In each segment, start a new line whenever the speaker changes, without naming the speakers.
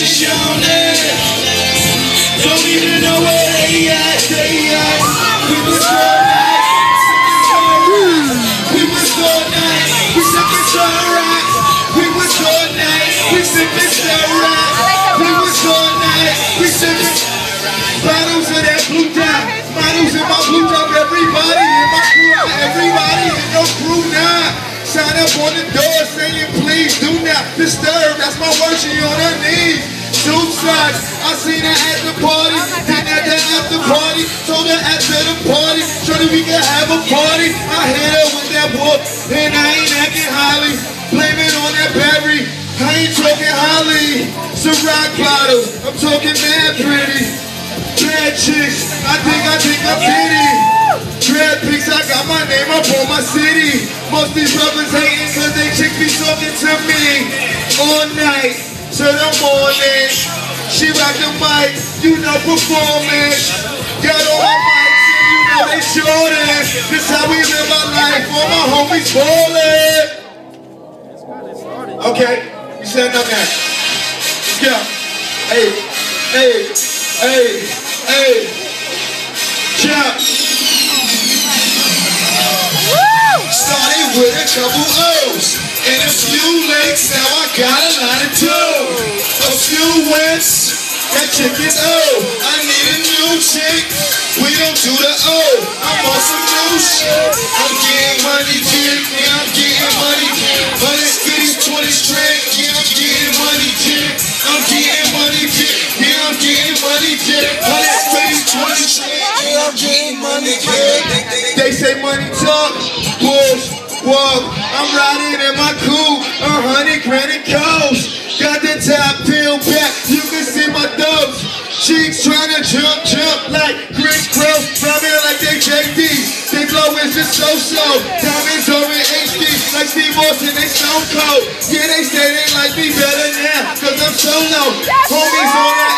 on it. Don't even know where they at, they at. We was all night, we was all night, we sippin' so right. We was all night, we sippin' so right. We was all night, we sippin' bottles of that blue dot, bottles in my blue dot. Everybody in my crew, everybody in your crew now. Sign up on the door That's my word, she on her knees. Two sides, I seen her at the party, oh then at the after party, told her after the party, shorty we can have a party. I hit her with that book, and I ain't acting highly, blame it on that Barry. I ain't talking Holly, a rock bottle, I'm talking mad pretty. Bad chicks, I think I think I'm pretty. Dread pics, I got my name up on my city. Most these brothers hating all night to the morning. She rock the mic, you know performing. Got all my mics you know they shorting. This how we live our life, all my homies falling. Okay, you said enough now. Let's. Hey, hey, hey, hey. Jump. That chick is O. I need a new chick. We don't do the O. I'm some new shit. I'm getting money, chick. Yeah, I'm getting money. Hundred fifties, twenty straight. Yeah, I'm getting money, chick. I'm getting money, chick. Yeah, I'm getting money, chick. Hundred fifties, twenty straight. Yeah, I'm getting money, chick. They say money talk. Push, walk. I'm riding in my coupe. A hundred granite coast. Got the top peeled back. Trying to jump, jump like Kris Kross. Rhyming like they JD. They glow is just so-so. Diamonds are in HD. Like Steve Austin, they stone cold. Yeah, they say they like me better now. Cause I'm solo. Homies on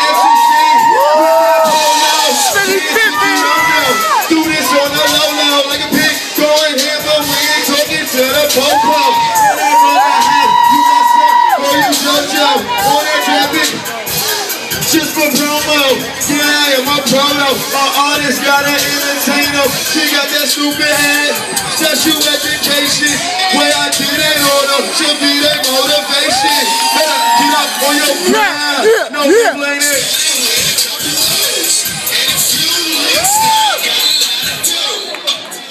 just for promo. Yeah, I am a promo. My artist got an entertainer. She got that stupid head. Special education. Way I did it on her. Should be their motivation. Better get up on your grind. No complaining.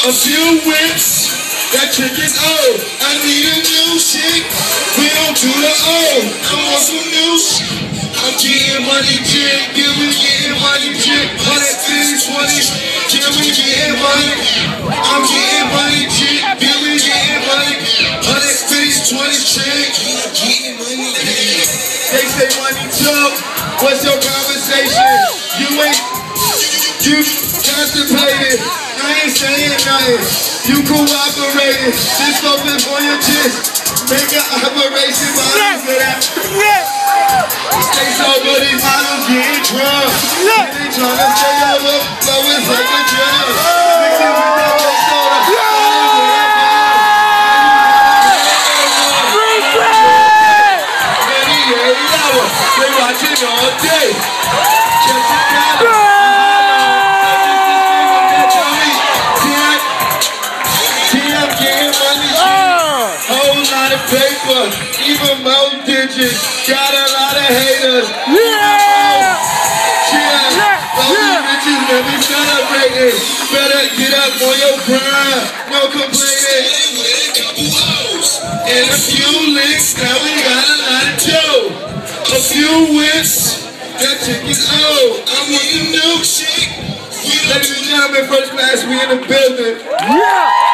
A few whips. That chick is old. I need a new chick. We don't do the old. I want some new shit. Getting money, chick. Yeah, we getting money, chick. 150, 20. Yeah, we getting money. I'm getting money, chick. Yeah, we getting money. 150, 20, chick. I'm getting money. They say money talk. What's your conversation? You ain't. You constipated. I ain't saying nothing. You cooperated. This open for your chest. Make an operation, of that. Stay sober, these models getting drunk. They tryna stay over, blowing like a drum. Mix it with that red soda. Thirty-eight hours. They watching all day. Digits, got a lot of haters.
Yeah!
Yeah, all these bitches that we celebrating. Better get up on your grind, no complaining. And a few licks, now we got a lot of dough. A few whips, that chick is old. I'm with the chick. Ladies and gentlemen, first class, we in the building.
Yeah!